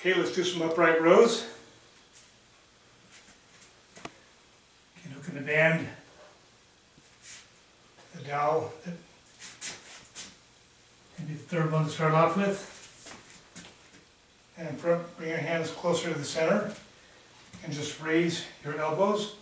Okay, let's do some upright rows. Okay, look in the band. The dowel. Maybe the third one to start off with. And front, bring your hands closer to the center and just raise your elbows.